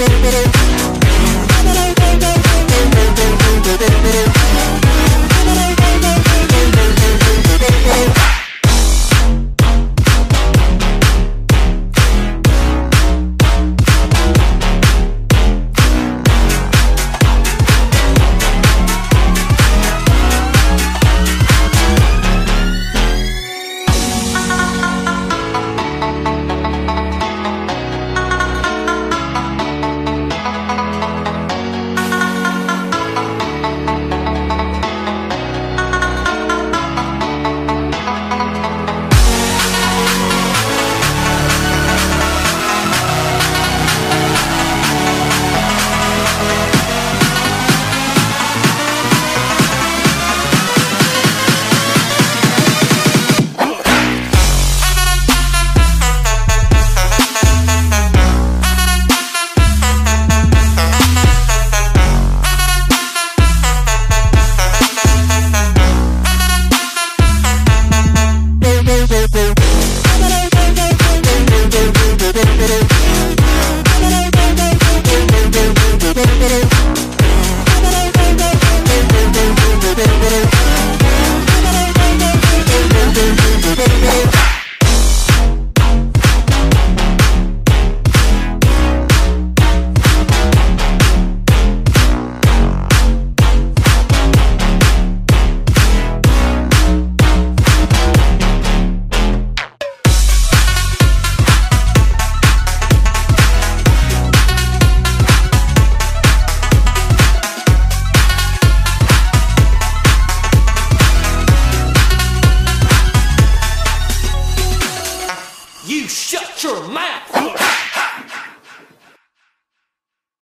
Thank you. You shut your mouth.